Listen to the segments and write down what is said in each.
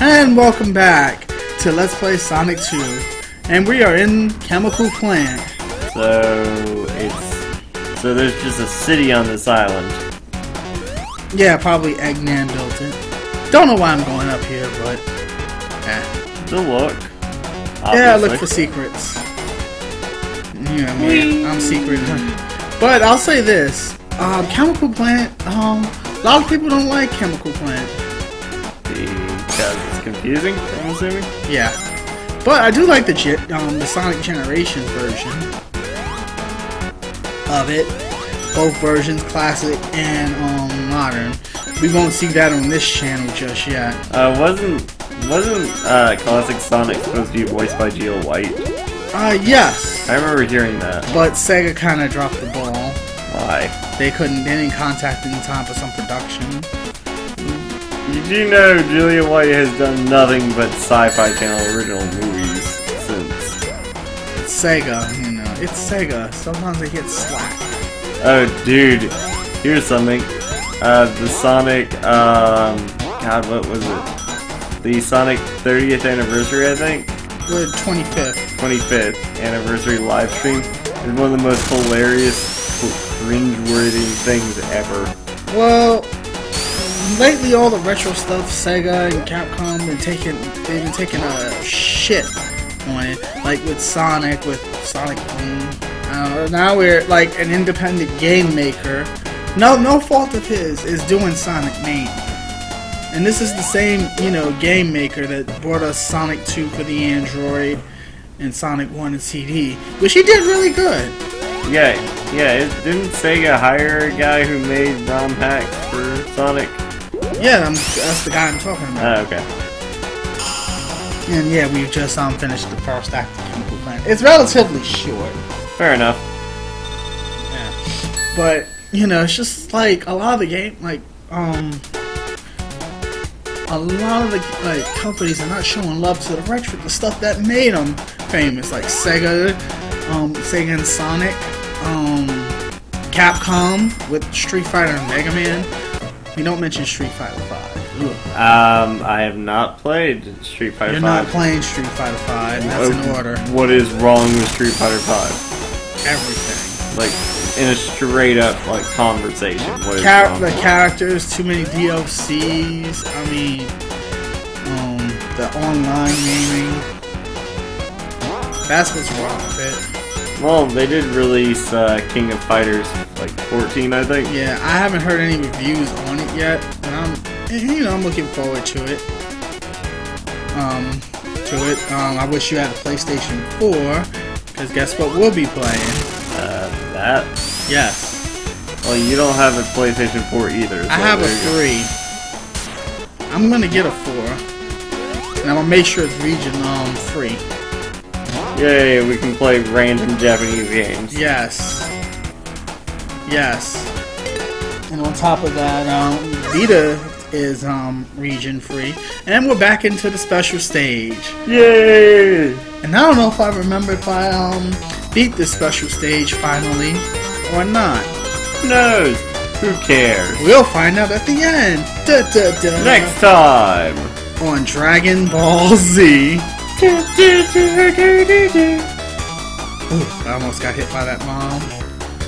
And welcome back to Let's Play Sonic 2. And we are in Chemical Plant. So it's so there's just a city on this island. Yeah, probably Eggman built it. Don't know why I'm going up here, but... Eh. To look. Yeah, look for secrets. Yeah, I'm secret. But I'll say this. Um, Chemical Plant, um, a lot of people don't like Chemical Plant. Because it's confusing. I'm assuming. Yeah. But I do like the um, the Sonic Generations version of it. Both versions, classic and um, modern. We won't see that on this channel just yet. Uh, wasn't wasn't uh, classic Sonic supposed to be voiced by Jaleel White? Uh, yes. I remember hearing that. But Sega kind of dropped the ball. Why? They couldn't, they didn't contact in time for some production. You do know Jaleel White has done nothing but Sci-Fi Channel original movies since. It's Sega, you know. It's Sega. Sometimes they get slack. Oh, dude, here's something. Uh, the Sonic, um, God, what was it? The Sonic 30th anniversary, I think. We're 25th. 25th anniversary live stream is one of the most hilarious, cringe-worthy things ever. Well, lately all the retro stuff, Sega and Capcom, been taking they've been taking a shit on it. Like with Sonic, with Sonic Boom. Uh, now we're like an independent game maker. No, no fault of his is doing Sonic Mania. And this is the same, you know, game maker that brought us Sonic 2 for the Android and Sonic 1 and CD, which he did really good. Yeah, yeah. It, didn't Sega hire a guy who made ROM hacks for Sonic? Yeah, I'm, that's the guy I'm talking about. Oh, okay. And yeah, we've just um finished the first act of Chemical Plant. It's relatively short, Fair enough. yeah. but you know, it's just like a lot of the game, like um, a lot of the like companies are not showing love to the retro, the stuff that made them famous, like Sega, um, Sega and Sonic, um, Capcom with Street Fighter and Mega Man. We don't mention Street Fighter Five. Um, I have not played Street Fighter You're 5. not playing Street Fighter Five. That's in Uh, order. What is wrong with Street Fighter 5? Everything. Like, in a straight up, like, conversation. What is Char- wrong? the characters, too many DLCs. I mean, um, the online gaming. That's what's wrong with it. Well, they did release uh, King of Fighters, like, 14, I think. Yeah, I haven't heard any reviews on yet, and I'm, eh, you know, I'm looking forward to it. Um, to it. Um, I wish you had a PlayStation 4, because guess what we'll be playing? Uh, that. Yes, Well, you don't have a PlayStation 4 either. So I have a there you go. 3. I'm gonna get a 4. And I'm gonna make sure it's region um free. Yay, we can play random Japanese games. Yes. Yes. And on top of that, um, Vita is um, region free. And we're back into the special stage. Yay! And I don't know if I remember if I um, beat this special stage finally or not. Who knows? Who cares? We'll find out at the end. Da, da, da. Next time! on Dragon Ball Z. Ooh, I almost got hit by that bomb.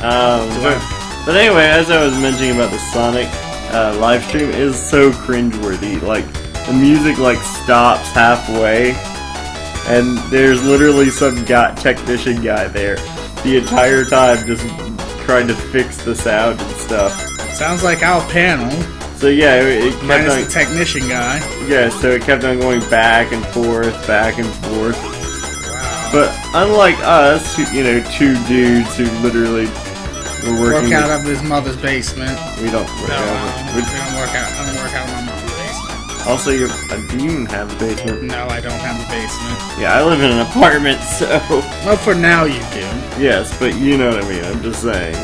Um, but, anyway, as I was mentioning about the Sonic uh, live stream, it is so cringeworthy. Like the music like stops halfway, and there's literally some guy, technician guy there the entire time just trying to fix the sound and stuff. Sounds like our panel, So yeah, it, it kept minus on, the technician guy. yeah, so it kept on going back and forth, back and forth. Wow. But unlike us, you know, two dudes who literally were working, work out of his mother's basement. we don't work No, out. we don't work out. I don't work out of my mother's basement. Also, you uh, do you have a basement? No, I don't have a basement. Yeah, I live in an apartment, so Well, for now you do. yes, but you know what I mean. I'm just saying.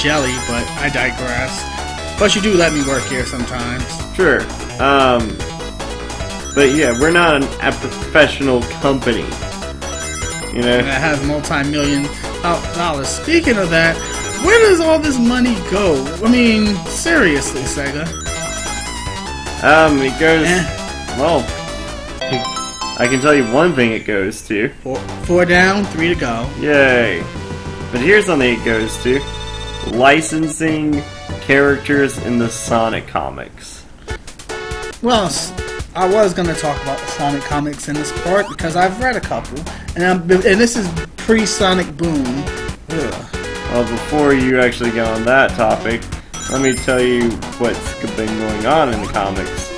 Jelly, but I digress. Plus, you do let me work here sometimes. Sure. Um, but yeah, we're not an, a professional company. You And know, it has multi-million dollars. Speaking of that, where does all this money go? I mean, seriously, Sega. um, it goes. Eh. Well, I can tell you one thing it goes to. Four, four down, three to go. Yay! But here's something it goes to licensing characters in the Sonic comics. Well, I was gonna talk about the Sonic comics in this part because I've read a couple, and I'm, and this is pre-Sonic Boom. Ugh. Well, before you actually get on that topic, let me tell you what's been going on in the comics.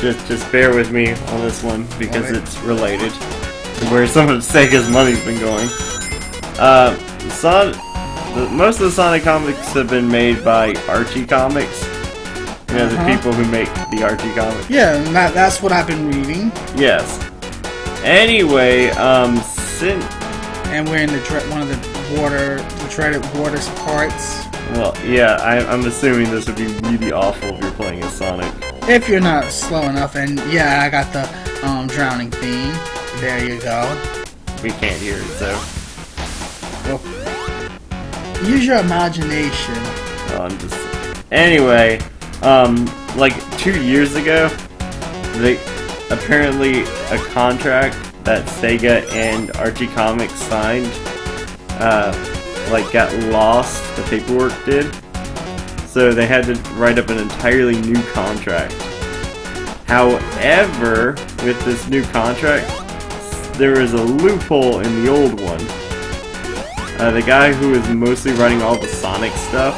Just, just bear with me on this one because Alright. it's related to where some of Sega's money's been going. Uh, Son, the, most of the Sonic comics have been made by Archie Comics. You know, the Uh-huh. people who make the Archie comics. Yeah, that, that's what I've been reading, Yes. Anyway, um, since and we're in the one of the water, the dreaded water parts. well, yeah, I, I'm assuming this would be really awful if you're playing as Sonic. If you're not slow enough, and yeah, I got the um, drowning theme. There you go. We can't hear it, so Use your imagination. well, I'm just. Anyway, um, like two years ago, they apparently a contract that Sega and Archie Comics signed, uh, like got lost. The paperwork did, so they had to write up an entirely new contract. However, with this new contract, there is a loophole in the old one. Uh, the guy who is mostly writing all the Sonic stuff,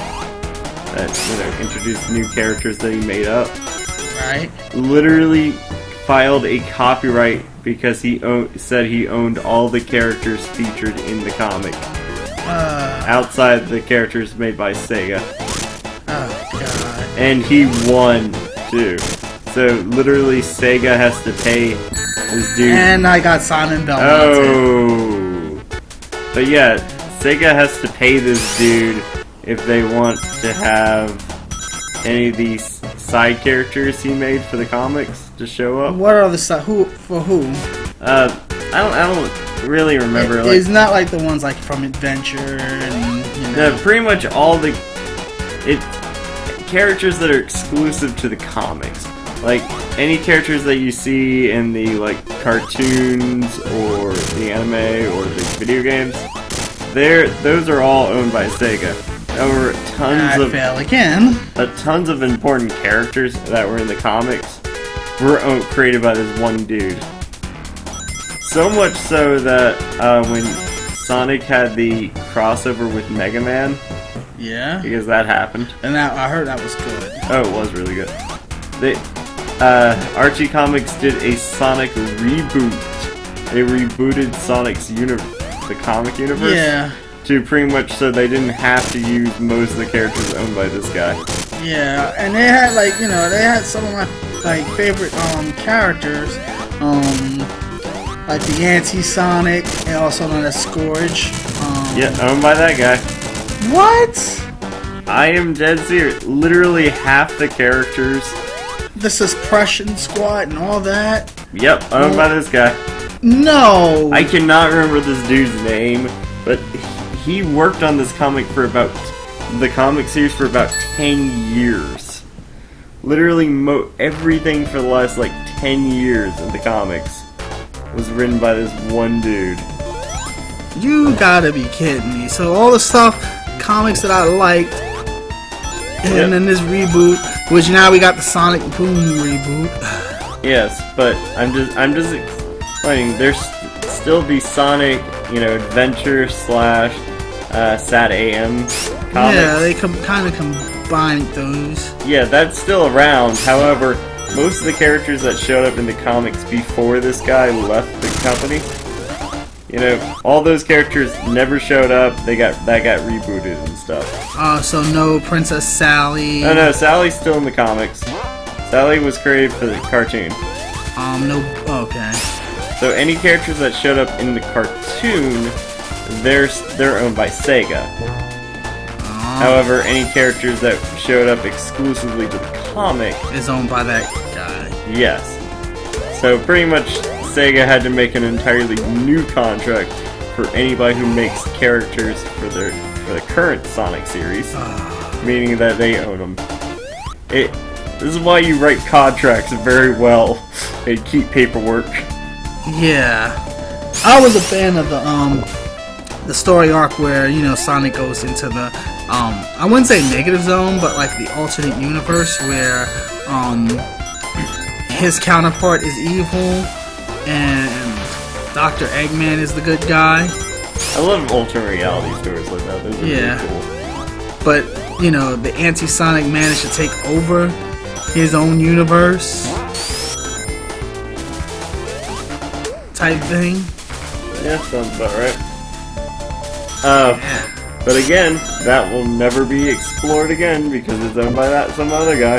that you know introduced new characters that he made up, Right? literally filed a copyright because he own- said he owned all the characters featured in the comic Uh, outside the characters made by Sega, oh god. and he won too. So literally, Sega has to pay this dude. And I got Simon Belmont. Oh. But yeah, Sega has to pay this dude if they want to have any of these side characters he made for the comics to show up. What are the si- who for whom? Uh, I don't, I don't really remember. It- Like, it's not like the ones like from Adventure and you know. the, pretty much all the it characters that are exclusive to the comics. Like any characters that you see in the like cartoons or the anime or the video games, they're those are all owned by Sega. There were tons I of fail again. uh, tons of important characters that were in the comics were created by this one dude. So much so that uh, when Sonic had the crossover with Mega Man, Yeah. because that happened. And that I heard that was good. Oh, it was really good. They, uh, Archie Comics did a Sonic reboot. They rebooted Sonic's universe, the comic universe, Yeah. To pretty much so they didn't have to use most of the characters owned by this guy. Yeah. And they had like you know they had some of my like favorite um characters, um like the Anti-Sonic and also known as Scourge. Um, Yeah, owned by that guy. What? I am dead serious. Literally half the characters. The Suppression Squad and all that. Yep, owned by this guy. No. I cannot remember this dude's name, but he worked on this comic for about the comic series for about ten years. Literally, mo- everything for the last like ten years in the comics was written by this one dude. You gotta be kidding me. So all the stuff, comics that I liked, and Yep. then this reboot, which now we got the Sonic Boom reboot. Yes, but I'm just I'm just explaining. There's still the Sonic, you know, adventure slash uh, SatAM comics. Yeah, they com- kind of combined those. Yeah, that's still around. However, most of the characters that showed up in the comics before this guy left the company, you know, all those characters never showed up. They got that got rebooted and stuff. Uh, so no Princess Sally. No, no, Sally's still in the comics. Sally was created for the cartoon. Um, no. Okay. So any characters that showed up in the cartoon, they're they're owned by Sega. However, any characters that showed up exclusively to the comic is owned by that guy. Yes. So pretty much Sega had to make an entirely new contract for anybody who makes characters for their for the current Sonic series, Uh, meaning that they own them. It This is why you write contracts very well and keep paperwork. Yeah, I was a fan of the um the story arc where you know Sonic goes into the um I wouldn't say negative zone, but like the alternate universe where um his counterpart is evil and Doctor Eggman is the good guy. I love alternate reality stories like that. Those are Yeah. really cool. But you know the anti-Sonic managed to take over his own universe type thing. Yeah, sounds about right. Uh, but again, that will never be explored again because it's owned by that some other guy.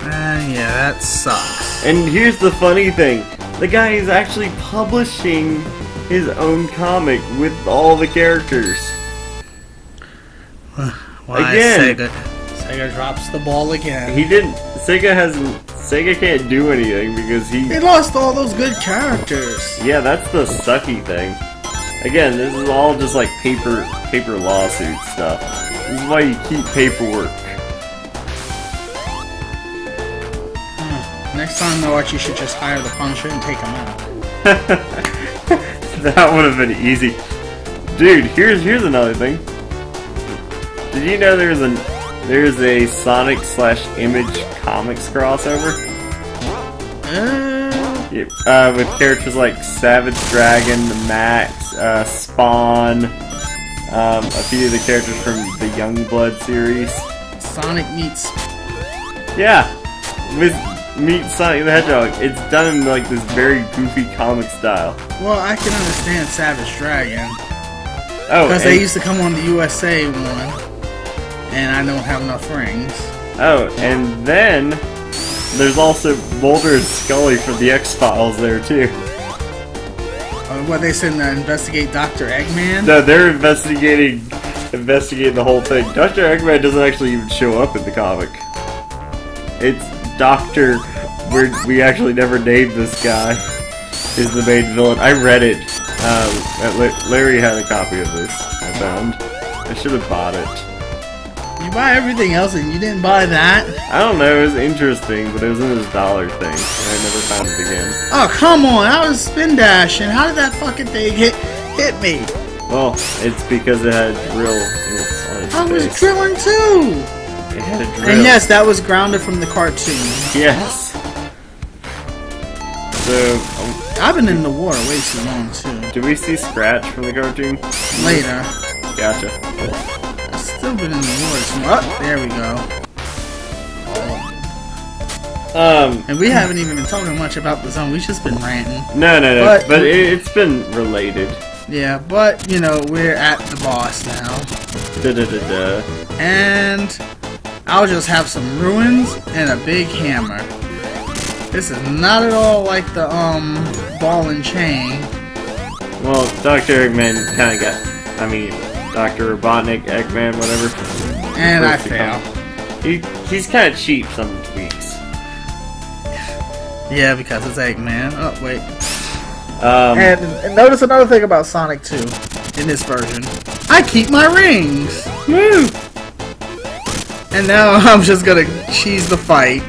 Uh, yeah, that sucks. And here's the funny thing: the guy is actually publishing his own comic with all the characters. Why Again. Sega? Sega drops the ball again. He didn't. Sega hasn't. Sega can't do anything because he. They lost all those good characters. Yeah, that's the sucky thing. Again, this is all just like paper paper lawsuit stuff. This is why you keep paperwork. Next time, though, you should just hire the puncher and take him out. that would have been easy. Dude, here's here's another thing. Did you know there's a there's a Sonic slash Image Comics crossover? Uh, Yeah, Uh, with characters like Savage Dragon, the Maxx, uh, Spawn, um, a few of the characters from the Youngblood series. Sonic meets. Yeah, with Meet Sonic the Hedgehog. It's done in like this very goofy comic style. Well, I can understand Savage Dragon Oh, because they used to come on the USA one, and I don't have enough rings. Oh, and then there's also Mulder and Scully for the X Files there too. Uh, what they said to investigate Doctor Eggman. No, they're investigating investigating the whole thing. Doctor Eggman doesn't actually even show up in the comic. It's Doctor. We're, we actually never named this guy. Is the main villain. I read it. Um, Larry had a copy of this. I found. I should have bought it. Buy everything else, and you didn't buy that. I don't know. It was interesting, but it was in his dollar thing, and I never found it again. Oh come on! I was spin Dash, and How did that fucking thing hit hit me? Well, it's because it had drill on its I was drilling too. It had a drill. And yes, that was grounded from the cartoon. Yes. So, um, I've been in the water way too long too. do we see Scratch from the cartoon? Later, Gotcha. I've still been in the. Oh, there we go. Um, And we haven't even been talking much about the zone. We've just been ranting. no, no, no. But- But, it, it's been related. Yeah, but you know we're at the boss now, Da da da da. and I'll just have some ruins and a big hammer. This is not at all like the um ball and chain. Well, Dr. Eggman kind of got. I mean, Dr. Robotnik, Eggman, whatever. And I fail. He, he's kind of cheap some weeks. Yeah, because it's Eggman. Oh wait. Um, And, and notice another thing about Sonic 2 in this version. I keep my rings. woo! And now I'm just gonna cheese the fight.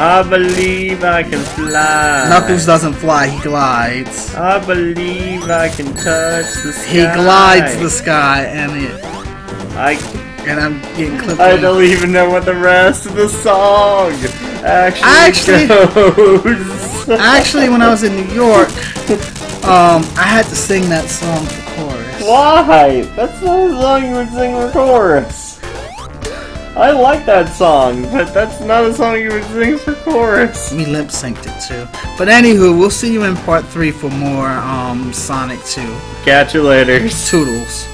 I believe I can fly. Knuckles doesn't fly, he glides. I believe I can touch the sky. He glides the sky, and it, I, and I'm getting clipped. I don't even know what the rest of the song actually, Actually- goes. Actually, when I was in New York, um, I had to sing that song for chorus. Why? That's not a song you would sing for chorus. I like that song, but that's not a song you would sing for chorus. We lip synced it too. But anywho, we'll see you in part three for more um Sonic 2. Catch you later. Toodles.